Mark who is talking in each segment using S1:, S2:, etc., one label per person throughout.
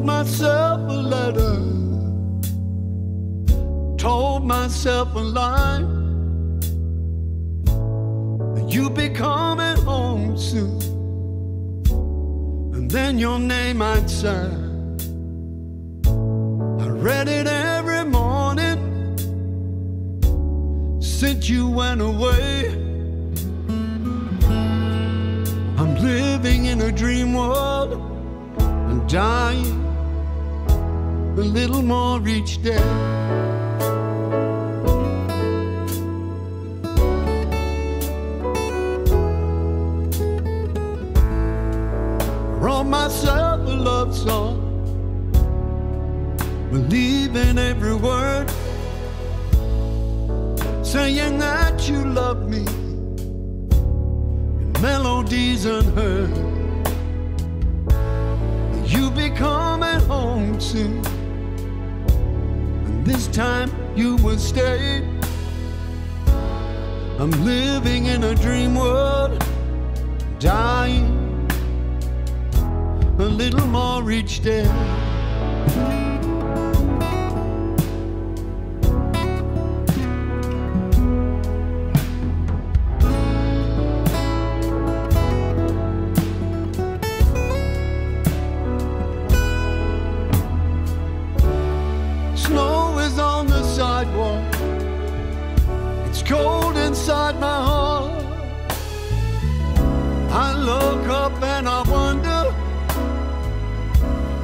S1: wrote myself a letter, told myself a lie. You'll be coming home soon, and then your name I'd sign. I read it every morning since you went away. I'm living in a dream world and dying a little more each day. Wrote myself a love song, believing every word, saying that you love me, melodies unheard. You be coming home soon, this time you will stay. I'm living in a dream world, dying a little more each day.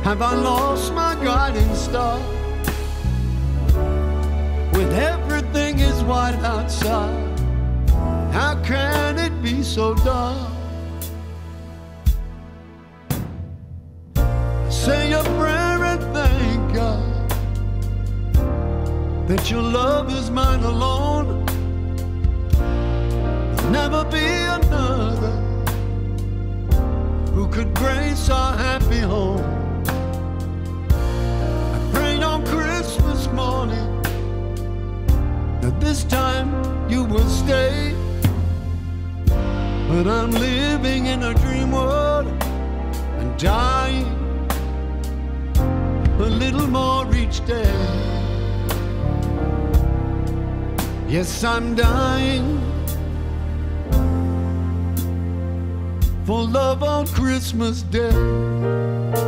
S1: Have I lost my guiding star? When everything is white outside, how can it be so dark? Say a prayer and thank God that your love is mine alone. There'll never be another who could grace our But I'm living in a dream world and dying a little more each day. Yes, I'm dying for love on Christmas Day.